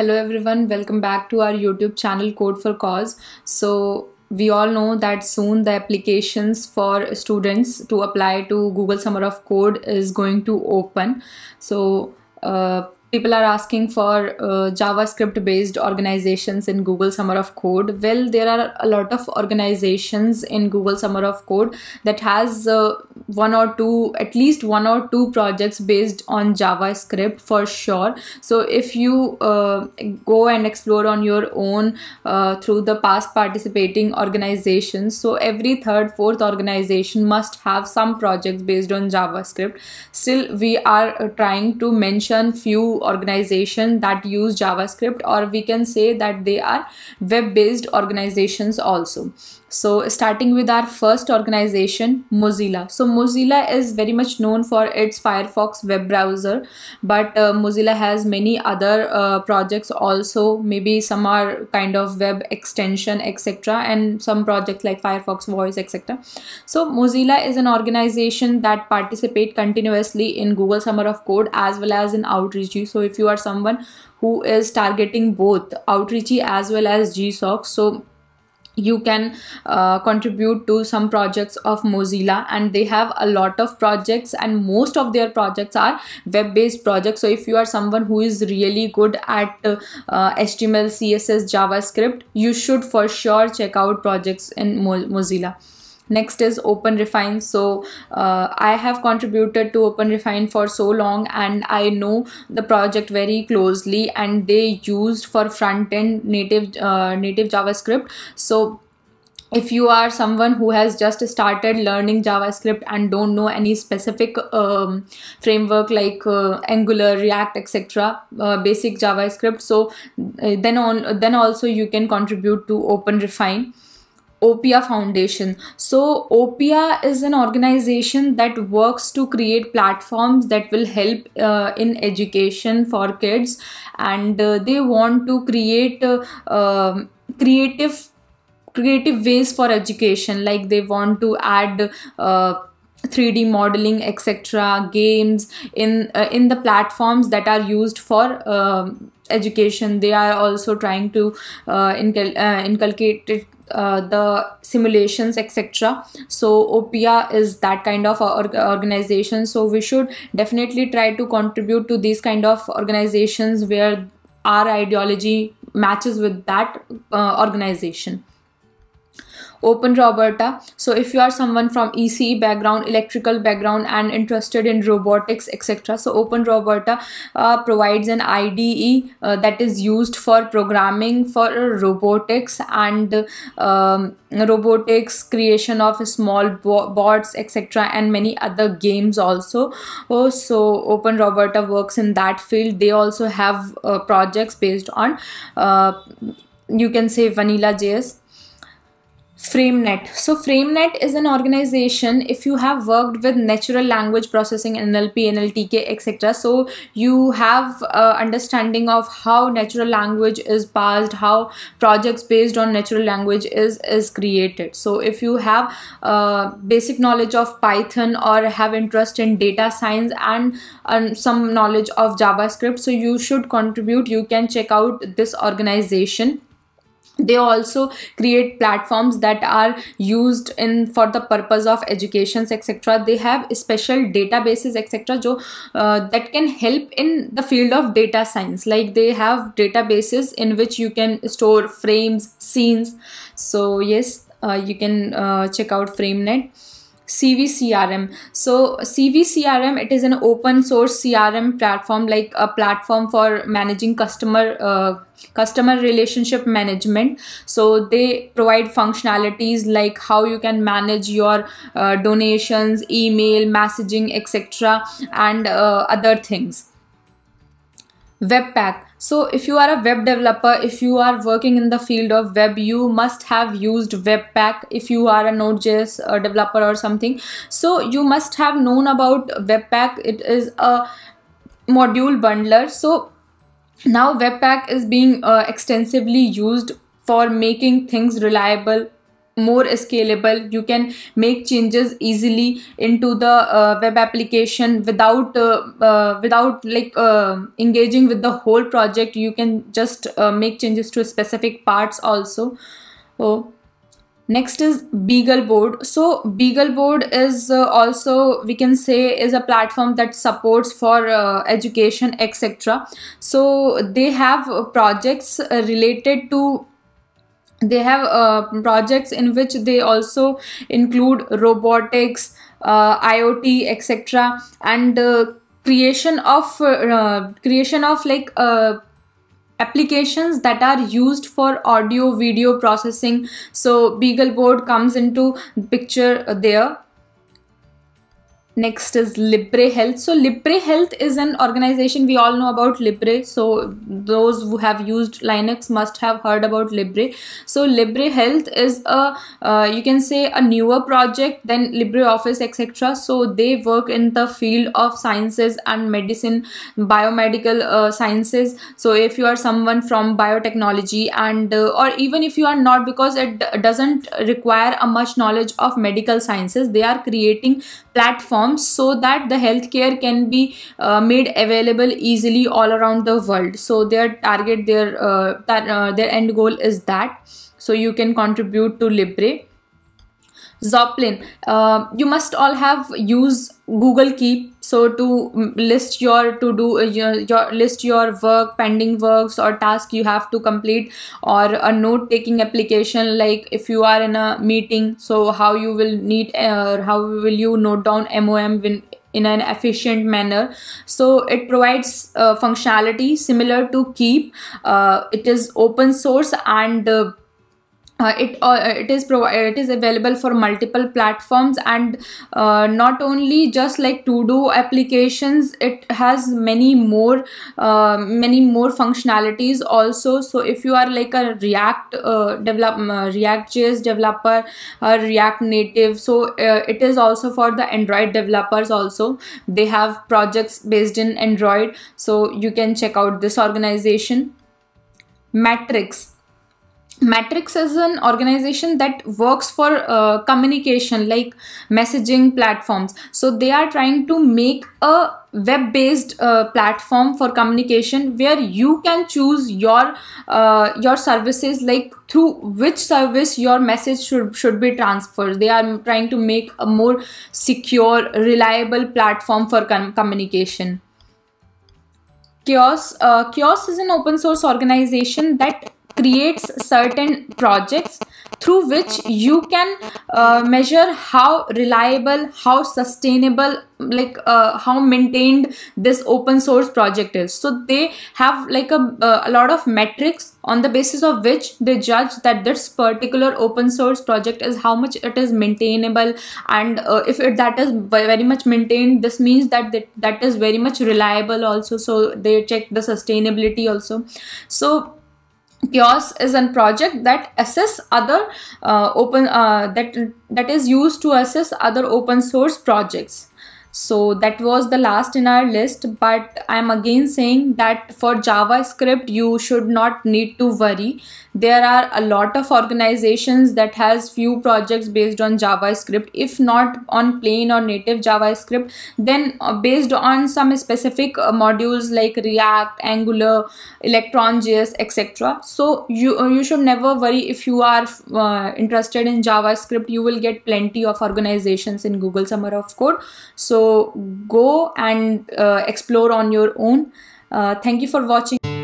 Hello everyone, welcome back to our YouTube channel Code for Cause. So we all know that soon the applications for students to apply to Google Summer of Code is going to open. So uh, people are asking for uh, javascript based organizations in google summer of code. Well there are a lot of organizations in google summer of code that has uh, one or two at least one or two projects based on javascript for sure. So if you uh, go and explore on your own uh, through the past participating organizations so every third fourth organization must have some projects based on javascript. Still we are uh, trying to mention few organization that use javascript or we can say that they are web based organizations also. So starting with our first organization mozilla. So mozilla is very much known for its firefox web browser but uh, mozilla has many other uh, projects also. Maybe some are kind of web extension etc and some projects like firefox voice etc so mozilla is an organization that participate continuously in google summer of code as well as in outreach so if you are someone who is targeting both outreach as well as gsoc so you can uh, contribute to some projects of mozilla and they have a lot of projects and most of their projects are web based projects. So if you are someone who is really good at uh, html css javascript you should for sure check out projects in Mo mozilla next is open refine. So uh, i have contributed to open refine for so long and i know the project very closely and they used for front end native uh, native javascript. So if you are someone who has just started learning javascript and don't know any specific um, framework like uh, angular react etc uh, basic javascript so uh, then on then also you can contribute to openrefine Oppia Foundation. So, Oppia is an organization that works to create platforms that will help uh, in education for kids, and uh, they want to create uh, um, creative creative ways for education. Like they want to add. 3d uh, modeling etc games in uh, in the platforms that are used for um, education. They are also trying to uh, uh, inculcate it uh, the simulations etc so oppia is that kind of organization. So we should definitely try to contribute to these kind of organizations where our ideology matches with that uh, organization Open Roberta. So if you are someone from ECE background, electrical background and interested in robotics etc. So Open Roberta uh, provides an IDE uh, that is used for programming for robotics and um, robotics creation of small bo bots etc and many other games also oh, so open roberta works in that field they also have uh, projects based on uh, you can say vanilla js FrameNet. So FrameNet is an organization if you have worked with natural language processing, NLP, NLTK, etc. So you have uh, understanding of how natural language is passed, how projects based on natural language is is created. So if you have uh, basic knowledge of Python or have interest in data science and, and some knowledge of JavaScript, so you should contribute. You can check out this organization they also create platforms that are used in for the purpose of educations etc they have special databases etc jo, uh, that can help in the field of data science. Like they have databases in which you can store frames scenes. So yes uh, you can uh, check out framenet CiviCRM. So CiviCRM, it is an open source CRM platform, like a platform for managing customer uh, customer relationship management. So they provide functionalities like how you can manage your uh, donations, email, messaging, etc., and uh, other things. Webpack so if you are a web developer, if you are working in the field of web, you must have used Webpack if you are a Node.js uh, developer or something. So you must have known about Webpack. It is a module bundler. So now Webpack is being uh, extensively used for making things reliable more scalable. You can make changes easily into the uh, web application without uh, uh, without like uh, engaging with the whole project. You can just uh, make changes to specific parts also. Oh next is beagleboard so beagleboard is uh, also we can say is a platform that supports for education etc so they have projects related to they have uh, projects in which they also include robotics uh, iot etc and uh, creation of uh, creation of like uh, applications that are used for audio video processing. So beagleboard comes into picture there next is libre health. So libre health is an organization we all know about libre. So those who have used linux must have heard about libre. So libre health is a uh, you can say a newer project than libreoffice etc so they work in the field of sciences and medicine biomedical uh, sciences. So if you are someone from biotechnology and uh, or even if you are not because it doesn't require a much knowledge of medical sciences they are creating platforms so that the healthcare can be uh, made available easily all around the world so their target their uh, uh, their end goal is that so you can contribute to libre Joplin. Uh, you must all have used Google Keep. So to list your to do uh, your, your list your work, pending works or task you have to complete, or a note taking application like if you are in a meeting. So how you will need uh, how will you note down MOM when in an efficient manner so it provides uh, functionality similar to keep uh, it is open source and uh, uh, it uh, it is it is available for multiple platforms and uh, not only just like to do applications it has many more uh, many more functionalities also. So if you are like a react uh, develop uh, react js developer or react native so it is also for the android developers also. They have projects based in android so you can check out this organization. Matrix Matrix is an organization that works for uh, communication like messaging platforms. So they are trying to make a web based uh, platform for communication where you can choose your uh, your services like through which service your message should should be transferred they are trying to make a more secure reliable platform for com communication CHAOSS, uh, CHAOSS is an open source organization that creates certain projects through which you can uh, measure how reliable how sustainable like uh, how maintained this open source project is. So they have like a, uh, a lot of metrics on the basis of which they judge that this particular open source project is how much it is maintainable. And uh, if it, that is very much maintained this means that that, that is very much reliable also. So they check the sustainability also. So CHAOSS is a project that assess other uh, open uh, that that is used to assess other open source projects so that was the last in our list but i'm again saying that for javascript you should not need to worry. There are a lot of organizations that has few projects based on javascript. If not on plain or native javascript then uh, based on some specific uh, modules like react angular electron.js etc so you uh, you should never worry. If you are uh, interested in javascript you will get plenty of organizations in google summer of code so go and uh, explore on your own. Uh, thank you for watching